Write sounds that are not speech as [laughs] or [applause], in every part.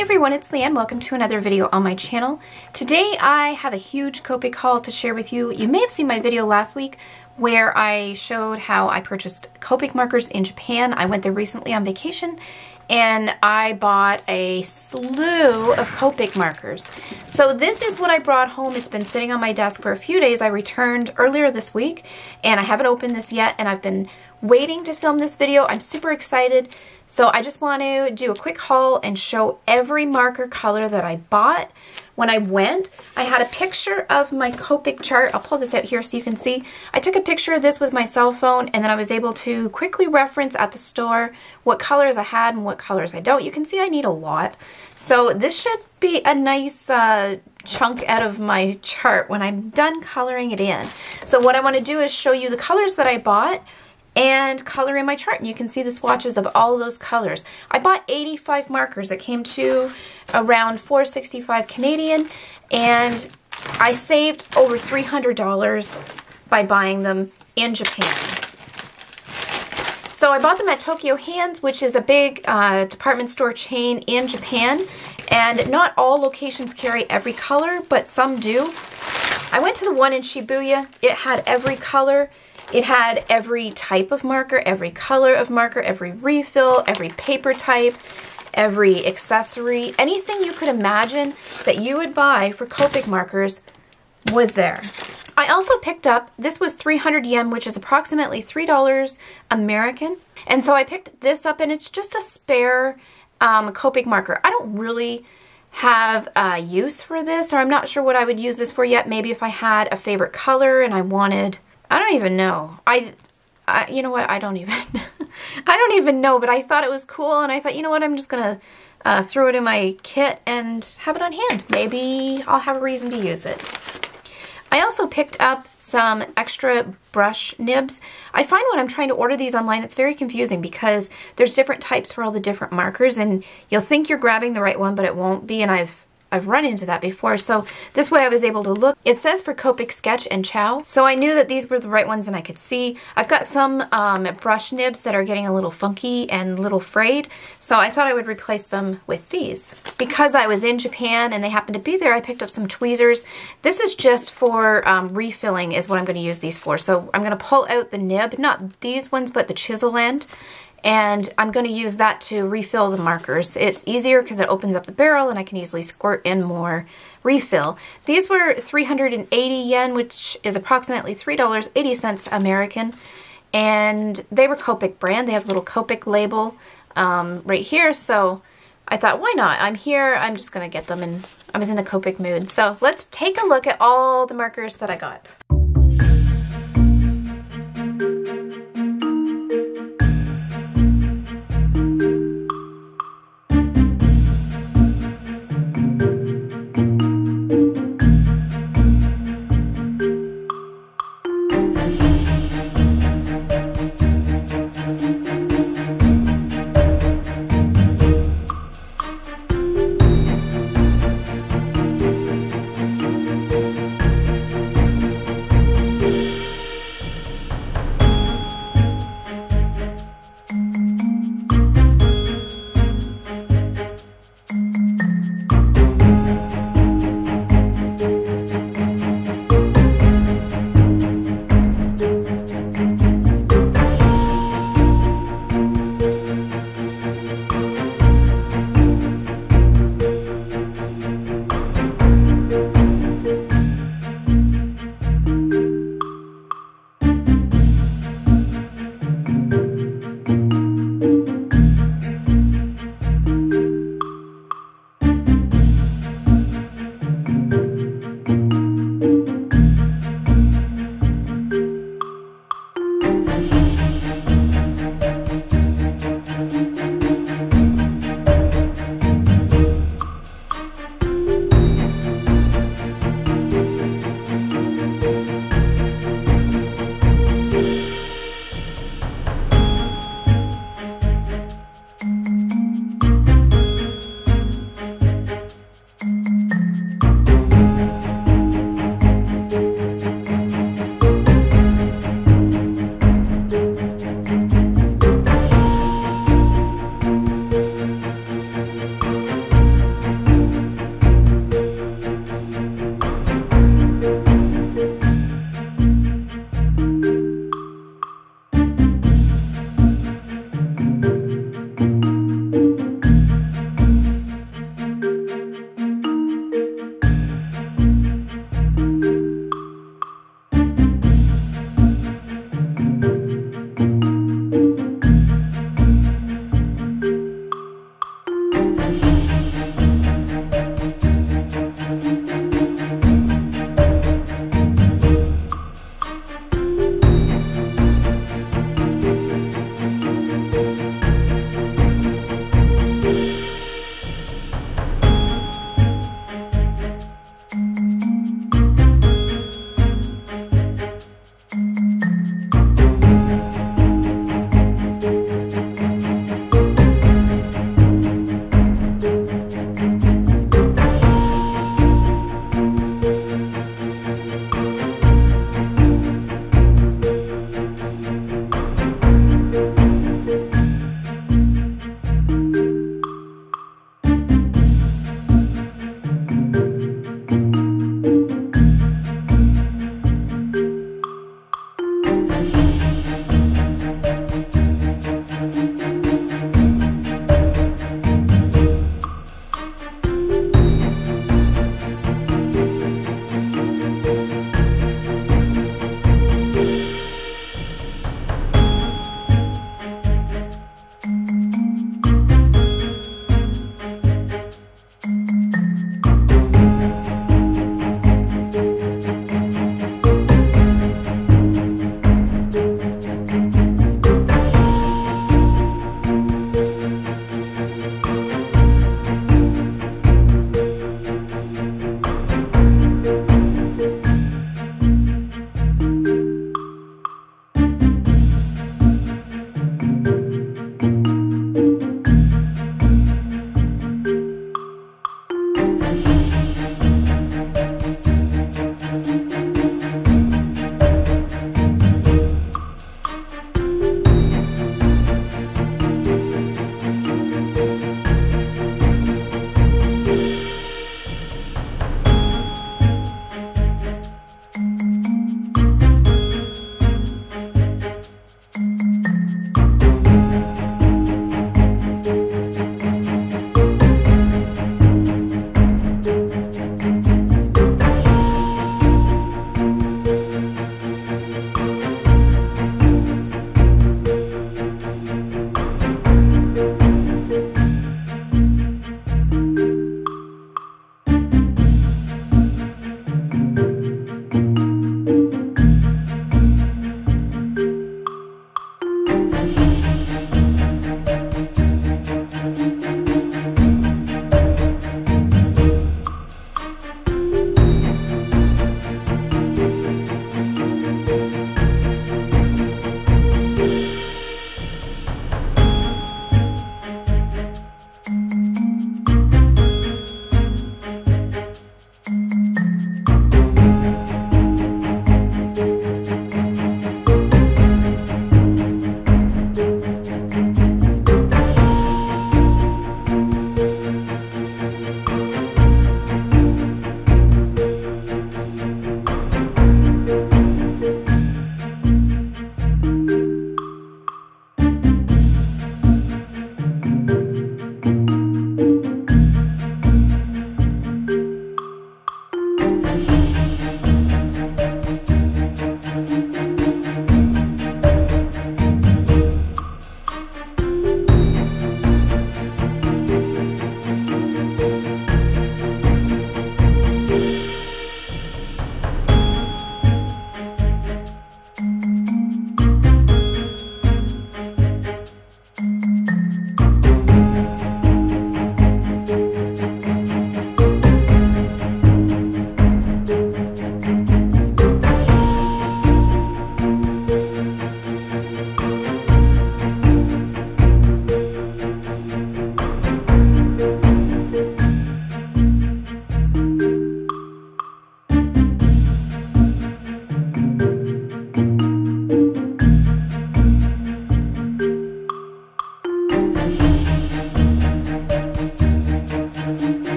everyone, it's Leanne. Welcome to another video on my channel. Today I have a huge Copic haul to share with you. You may have seen my video last week where I showed how I purchased Copic markers in Japan. I went there recently on vacation and I bought a slew of Copic markers. So this is what I brought home. It's been sitting on my desk for a few days. I returned earlier this week and I haven't opened this yet and I've been waiting to film this video. I'm super excited. So I just want to do a quick haul and show every marker color that I bought when I went. I had a picture of my Copic chart. I'll pull this out here so you can see. I took a picture of this with my cell phone and then I was able to quickly reference at the store what colors I had and what colors I don't. You can see I need a lot. So this should be a nice uh, chunk out of my chart when I'm done coloring it in. So what I want to do is show you the colors that I bought and color in my chart. And you can see the swatches of all those colors. I bought 85 markers. It came to around 465 Canadian and I saved over $300 by buying them in Japan. So I bought them at Tokyu Hands, which is a big uh, department store chain in Japan. And not all locations carry every color, but some do. I went to the one in Shibuya. It had every color. It had every type of marker, every color of marker, every refill, every paper type, every accessory, anything you could imagine that you would buy for Copic markers was there. I also picked up, this was 300 yen, which is approximately $3 American. And so I picked this up and it's just a spare um, Copic marker. I don't really have a use for this or I'm not sure what I would use this for yet. Maybe if I had a favorite color and I wanted I don't even know. I, I you know what? I don't even, [laughs] I don't even know, but I thought it was cool and I thought, you know what? I'm just going to uh, throw it in my kit and have it on hand. Maybe I'll have a reason to use it. I also picked up some extra brush nibs. I find when I'm trying to order these online, it's very confusing because there's different types for all the different markers and you'll think you're grabbing the right one, but it won't be. And I've I've run into that before. So this way I was able to look. It says for Copic Sketch and Ciao. So I knew that these were the right ones and I could see. I've got some um, brush nibs that are getting a little funky and a little frayed. So I thought I would replace them with these. Because I was in Japan and they happened to be there, I picked up some tweezers. This is just for um, refilling is what I'm going to use these for. So I'm going to pull out the nib, not these ones, but the chisel end and I'm going to use that to refill the markers. It's easier because it opens up the barrel and I can easily squirt in more refill. These were 380 yen, which is approximately $3.80 American, and they were Copic brand. They have a little Copic label um, right here, so I thought, why not? I'm here, I'm just going to get them, and I was in the Copic mood. So let's take a look at all the markers that I got.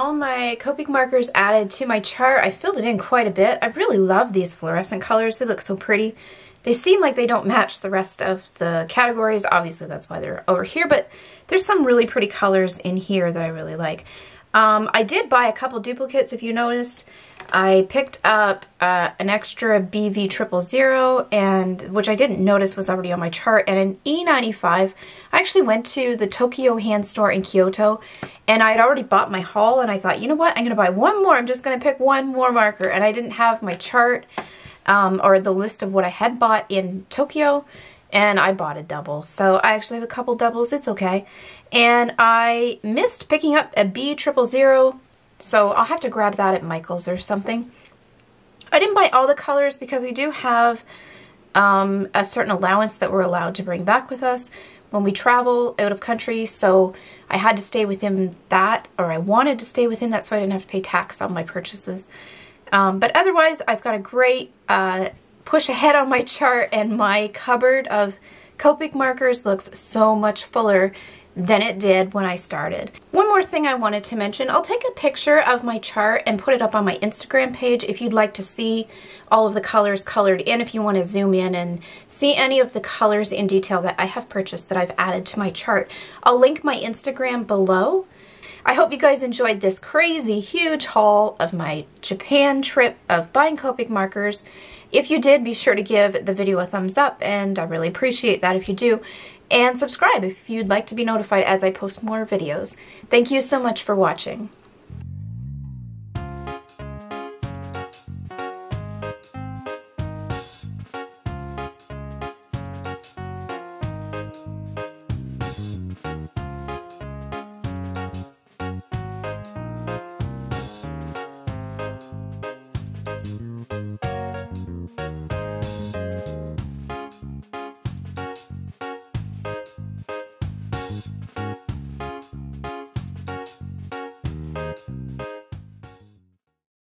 All my Copic markers added to my chart. I filled it in quite a bit. I really love these fluorescent colors. They look so pretty. They seem like they don't match the rest of the categories. Obviously, that's why they're over here, but there's some really pretty colors in here that I really like. Um, I did buy a couple duplicates, if you noticed. I picked up uh, an extra BV triple zero, and which I didn't notice was already on my chart, and an E95. I actually went to the Tokyo hand store in Kyoto, and I had already bought my haul, and I thought, you know what, I'm going to buy one more. I'm just going to pick one more marker, and I didn't have my chart um, or the list of what I had bought in Tokyo, and I bought a double. So I actually have a couple doubles. It's okay. And I missed picking up a B triple zero, so I'll have to grab that at Michael's or something. I didn't buy all the colors because we do have um, a certain allowance that we're allowed to bring back with us when we travel out of country, so I had to stay within that, or I wanted to stay within that so I didn't have to pay tax on my purchases. Um, but otherwise, I've got a great uh, push ahead on my [laughs] chart and my cupboard of Copic markers looks so much fuller than it did when I started. One more thing I wanted to mention, I'll take a picture of my chart and put it up on my Instagram page if you'd like to see all of the colors colored in, if you want to zoom in and see any of the colors in detail that I have purchased that I've added to my chart. I'll link my Instagram below I hope you guys enjoyed this crazy huge haul of my Japan trip of buying Copic markers. If you did, be sure to give the video a thumbs up, and I really appreciate that if you do. And subscribe if you'd like to be notified as I post more videos. Thank you so much for watching.